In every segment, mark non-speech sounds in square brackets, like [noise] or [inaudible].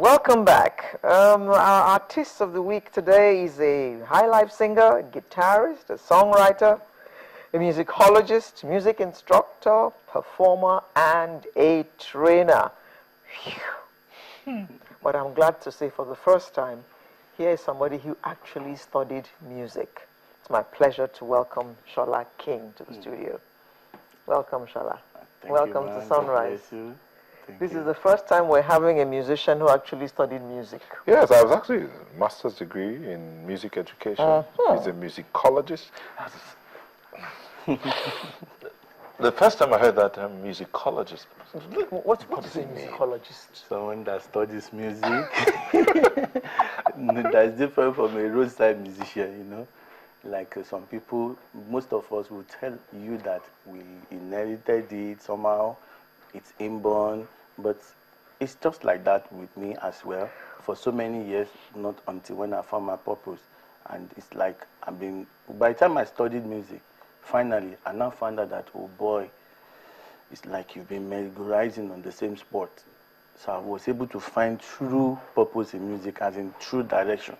Welcome back. Um, our artist of the week today is a high life singer, a guitarist, a songwriter, a musicologist, music instructor, performer, and a trainer. Phew. But I'm glad to say for the first time, here is somebody who actually studied music. It's my pleasure to welcome Sola King to the studio. Welcome, Sola. Thank Welcome you, to man. Sunrise. God bless you. Thank This you. is the first time we're having a musician who actually studied music. Yes, I was actually a master's degree in music education. Uh-huh. He's a musicologist. the first time I heard that term, musicologist, What, what is a does it mean? musicologist? Someone that studies music. [laughs] That's different from a roadside musician, you know. Like uh, some people, most of us will tell you that we inherited it somehow, it's inborn, but it's just like that with me as well. For so many years, not until when I found my purpose. And it's like I've been, by the time I studied music, finally, I now found out that, oh boy, it's like you've been merry-go-rising on the same spot. So I was able to find true purpose in music, as in true direction.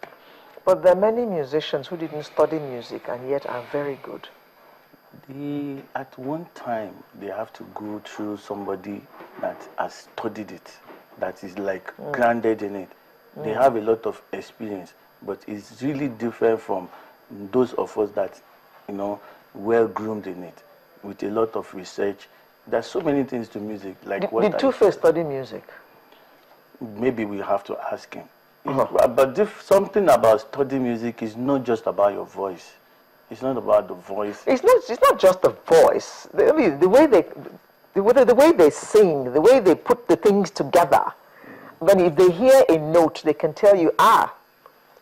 But there are many musicians who didn't study music and yet are very good. They, at one time, they have to go through somebody that has studied it, that is like grounded in it. They have a lot of experience, but it's really different from those of us that, you know, well groomed in it, with a lot of research. There's so many things to music, like Did, what did 2face study music? maybe we have to ask him. Uh-huh. But if something about studying music is not just about your voice. It's not about the voice. It's not, it's not just the voice. The, I mean, the way they, the, the way they sing, the way they put the things together. When if they hear a note, they can tell you, ah,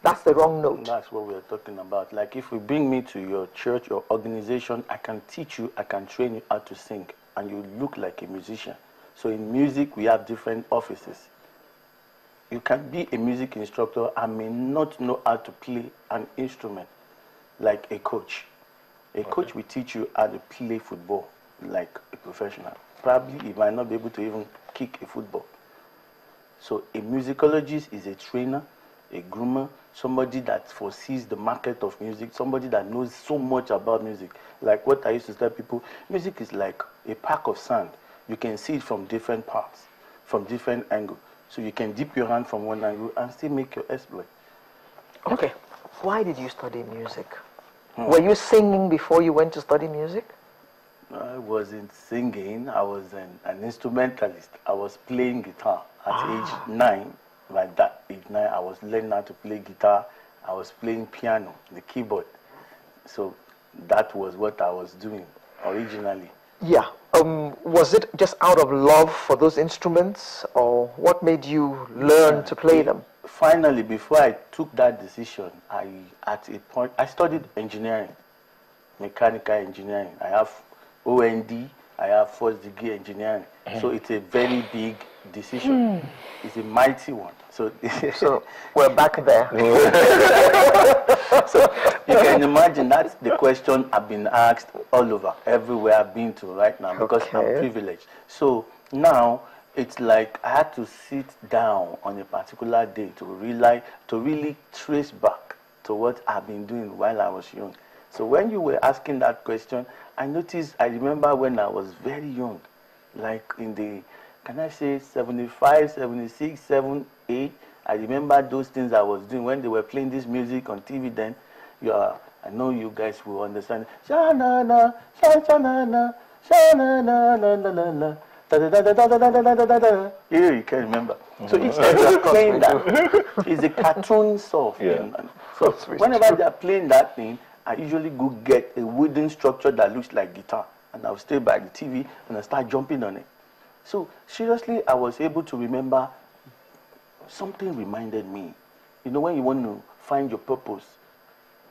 that's the wrong note. That's what we're talking about. Like if you bring me to your church or organization, I can teach you, I can train you how to sing, and you look like a musician. So in music, we have different offices. You can be a music instructor and may not know how to play an instrument, like a coach. A coach will teach you how to play football like a professional. Probably he might not be able to even kick a football. So a musicologist is a trainer, a groomer, somebody that foresees the market of music, somebody that knows so much about music. Like what I used to tell people, music is like a pack of sand. You can see it from different parts, from different angles. So you can dip your hand from one angle and still make your exploit. Okay. Why did you study music? Were you singing before you went to study music? I wasn't singing, I was an, an instrumentalist. I was playing guitar at age nine. By that age nine, I was learning how to play guitar. I was playing piano, the keyboard. So that was what I was doing originally. Yeah. Um, was it just out of love for those instruments, or what made you learn to play them? Finally, before I took that decision, I at a point I studied engineering, mechanical engineering. I have OND, I have first degree engineering. So hmm. it's a very big decision. Hmm. It's a mighty one. So, [laughs] So we're back there. [laughs] so you can imagine that's the question I've been asked all over, everywhere I've been to right now because I'm privileged. So now it's like I had to sit down on a particular day to realize, to really trace back to what I've been doing while I was young. So when you were asking that question, I noticed, I remember when I was very young, like in the, can I say 75, 76, 7, 8, I remember those things I was doing when they were playing this music on TV then. You are, I know you guys will understand. Sha-na-na, sha-sha-na-na. Da-da-da-da-da-da-da-da-da-da. Yeah, you can remember. So each time they're playing that, it's a cartoon stuff. Yeah. And So whenever they're playing that thing, I usually go get a wooden structure that looks like guitar, and I'll stay by the TV and I start jumping on it. So seriously, I was able to remember something reminded me. You know, when you want to find your purpose,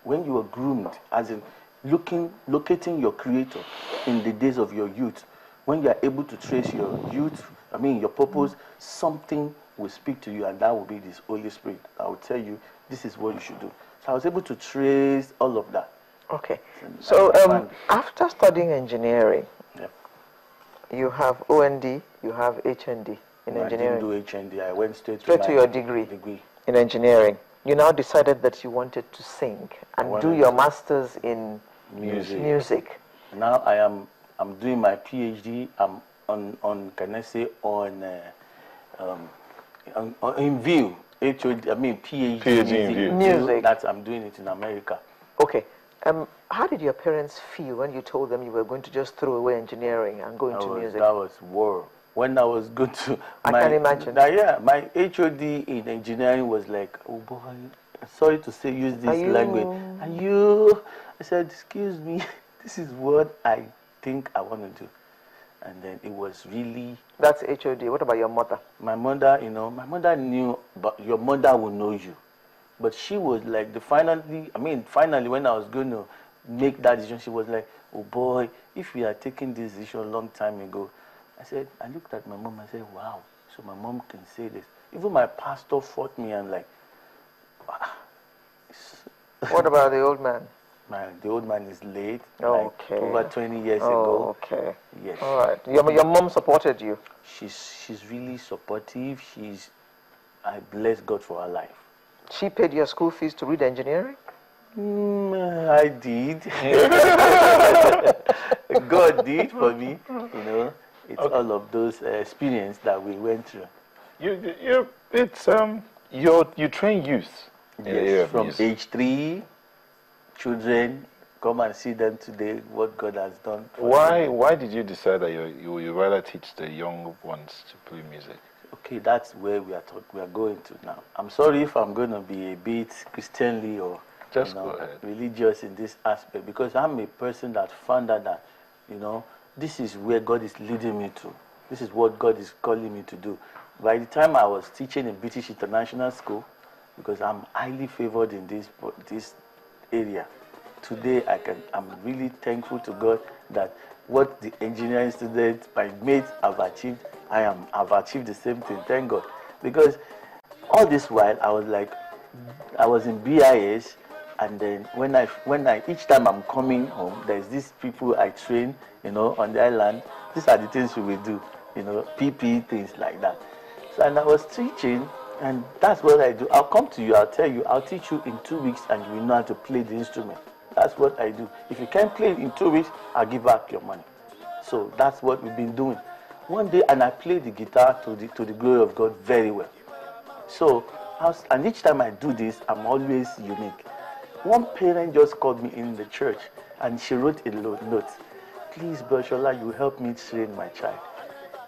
when you were groomed, as in looking, locating your creator in the days of your youth, when you are able to trace your youth, I mean your purpose, something will speak to you, and that will be this Holy Spirit. I will tell you this is what you should do. So I was able to trace all of that. Okay. So um, after studying engineering, Yep. you have OND, you have HND. in No, engineering? I didn't do HND. I went straight, Straight to, to your degree. degree. in engineering. You now decided that you wanted to sing and do your master's in Music. music. Now I am I'm doing my PhD. I'm on on can I say on uh, um, on, on in view. HOD, I mean PhD, PhD in view. Music. That I'm doing it in America. Okay. Um, how did your parents feel when you told them you were going to just throw away engineering and go That into was, music? that was war. When I was going to, [laughs] I my, can imagine. Now, yeah, my HOD in engineering was like, oh boy, sorry to say, use this Are you- language. Are you? I said, excuse me, [laughs] this is what I think I want to do. And then it was really That's HOD. What about your mother? my mother, you know, my mother knew, but your mother will know you. But she was like, the finally, I mean, finally, when I was going to make that decision, she was like, oh boy, if we had taken this decision a long time ago. I said, I looked at my mom, I said, wow, so my mom can say this. Even my pastor fought me and like, "Ah, What about the old man? My, the old man is late, Okay. like over 20 years Oh, ago. okay. Yes. All right. Your, your mom supported you. She's, she's really supportive. She's, I bless God for her life. She paid your school fees to read engineering? Mm, I did. [laughs] God did for me. You know, it's all of those uh, experience that we went through. You, you, it's um, you you train youth. in the area Yes, of from music. age three, children come and see them today. What God has done. Why them. why did you decide that you you you rather teach the young ones to play music? Okay, that's where we are talk, we are going to now. I'm sorry if I'm going to be a bit Christianly or Just you know, religious in this aspect because I'm a person that found out that you know this is where God is leading me to. This is what God is calling me to do. By the time I was teaching in British International School, because I'm highly favored in this this area, today I can I'm really thankful to God that what the engineering students, my mates have achieved, I am I've achieved the same thing. Thank God, because all this while I was like, I was in BIS, and then when I when I each time I'm coming home, there's these people I train, you know, on the island. These are the things we will do, you know, PP things like that. So and I was teaching, and that's what I do. I'll come to you, I'll tell you, I'll teach you in two weeks, and you will know how to play the instrument. That's what I do. If you can't play it in two weeks, I'll give back your money. So that's what we've been doing. One day, and I played the guitar to the to the glory of God very well. So, was, and each time I do this, I'm always unique. One parent just called me in the church and she wrote a note. Please, Broshola, you help me train my child.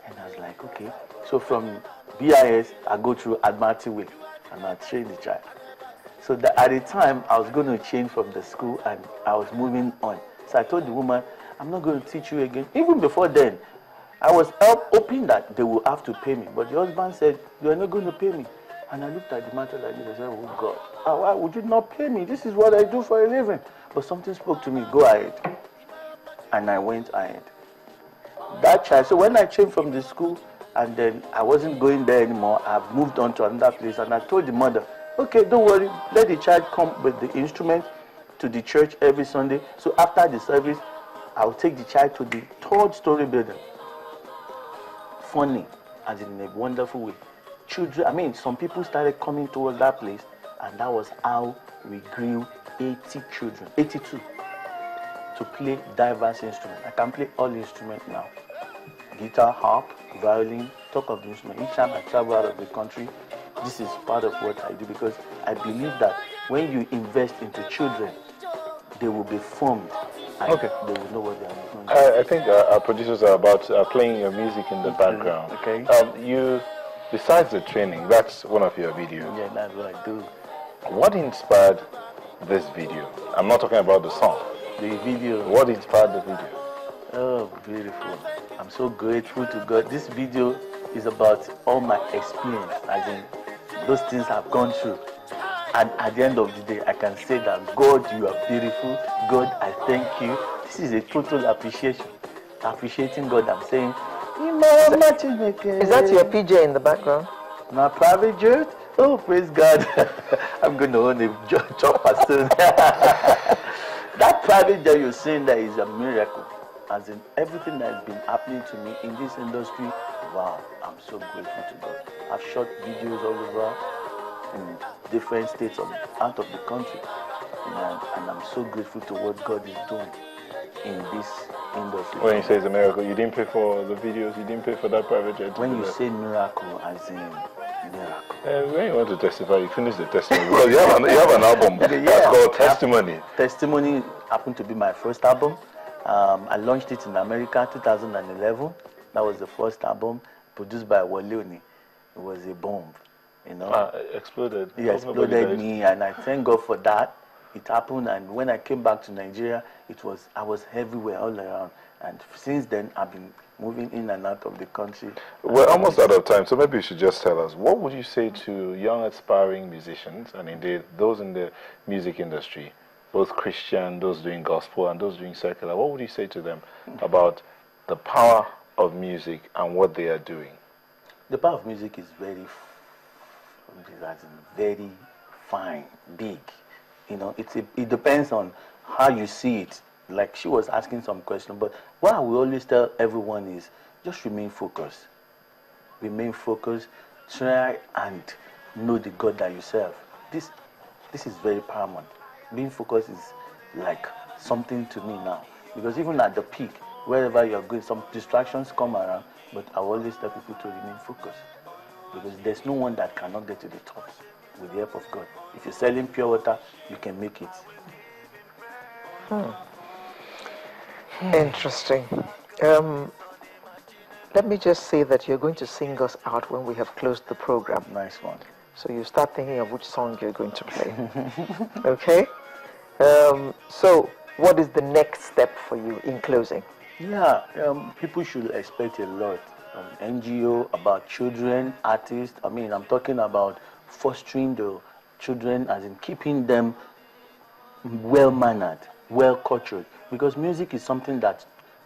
And I was like, okay. So from BIS, I go through Admiralty Way and I train the child. So that at the time, I was going to change from the school and I was moving on. So I told the woman, I'm not going to teach you again. Even before then, I was hoping that they will have to pay me. But the husband said, You are not going to pay me. And I looked at the matter like this. I said, Oh God, why would you not pay me? This is what I do for a living. But something spoke to me, Go ahead. And I went ahead. That child, so when I changed from the school and then I wasn't going there anymore, I've moved on to another place and I told the mother, Okay, don't worry, let the child come with the instrument to the church every Sunday. So after the service, I'll take the child to the third story building funny as in a wonderful way. Children, I mean, some people started coming towards that place, and that was how we grew 80 children, 82, to play diverse instruments. I can play all instruments now guitar, harp, violin, talk of the instrument. Each time I travel out of the country, this is part of what I do because I believe that when you invest into children, they will be formed and Okay. they will know what they are doing. I, I think uh, our producers are about uh, playing your music in the background. okay. Um, you, besides the training, that's one of your videos. yeah, that's what I do. What inspired this video? I'm not talking about the song. The video. What inspired the video? Oh, beautiful. I'm so grateful to God. This video is about all my experience, as in those things I've gone through. And at the end of the day, I can say that God, you are beautiful. God, I thank you. This is a total appreciation. Appreciating God, I'm saying, Is that your PJ in the background? my private jet? Oh, praise God. [laughs] I'm going to own a chopper soon. [laughs] that private jet you're seeing there is a miracle. As in everything that has been happening to me in this industry, wow, I'm so grateful to God. I've shot videos all over in different states of, out of the country. And, and I'm so grateful to what God is doing in this industry. When you say it's a miracle, you didn't pay for the videos, you didn't pay for that private jet. when you that. say miracle, as in miracle. Uh, when you want to testify, you finish the testimony. Because you have an, you have an album [laughs] that's called Testimony. Testimony happened to be my first album. Um, I launched it in America 2011. That was the first album produced by Waleoni. It was a bomb, you know. Uh, exploded. It exploded me, and I thank God for that. It happened, and when I came back to Nigeria, it was I was everywhere, all around. And since then, I've been moving in and out of the country. We're almost out of time, so maybe you should just tell us what would you say to young aspiring musicians and indeed those in the music industry, both Christian, those doing gospel, and those doing secular? What would you say to them about the power of music and what they are doing? The power of music is very, very fine, big. You know, it's a, it depends on how you see it. Like she was asking some question, but what I will always tell everyone is just remain focused. Remain focused. Try and know the God that you serve. This, this is very paramount. Being focused is like something to me now because even at the peak, wherever you're going, some distractions come around. But I always tell people to remain focused because there's no one that cannot get to the top with the help of God. If you're selling pure water, you can make it. Hmm. Interesting. Um, let me just say that you're going to sing us out when we have closed the program. Nice one. So you start thinking of which song you're going to play. [laughs] okay? Um, so, what is the next step for you in closing? Yeah, um, people should expect a lot. Um, NGO about children, artists. I mean, I'm talking about fostering the children, as in keeping them well mannered, well cultured. Because music is something that,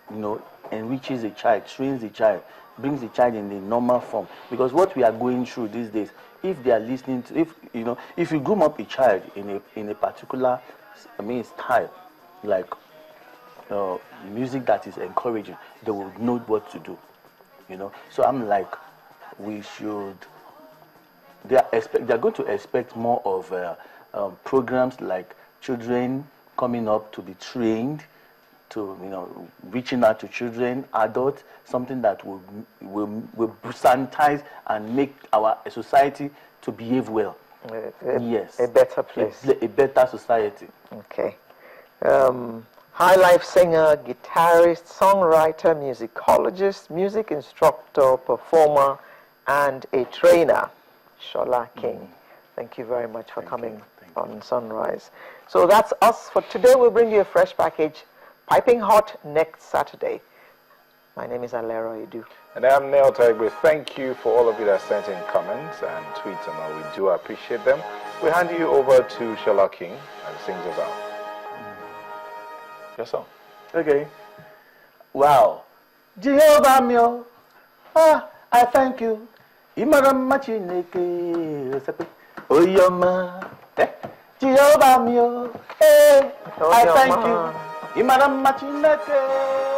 you know, enriches a child, trains a child, brings a child in the normal form. Because what we are going through these days, if they are listening to, if you know, if you groom up a child in a in a particular, I mean, style, like uh, music that is encouraging, they will know what to do. You know, so I'm like, we should. They are expect. They are going to expect more of uh, um, programs like children coming up to be trained, to you know, reaching out to children, adults, something that will will will sanitize and make our society to behave well. A, a- Yes. A better place. a better society. Okay. Um, high life singer, guitarist, songwriter, musicologist, music instructor, performer, and a trainer, Sola King. Thank you very much for coming on Sunrise. So that's us for today. We'll bring you a fresh package, piping hot next Saturday. My name is Alero Edu. And I'm Neil Taigbe. Thank you for all of you that sent in comments and tweets and all. We do appreciate them. We hand you over to Sola King and sings us out. Your song. Okay. Wow. Jehovah mio. Ah, I thank you. Imara mma Chineke osepe. Oyoma. Eh? Jehovah mio. Hey, I thank you. Imara mma Chineke.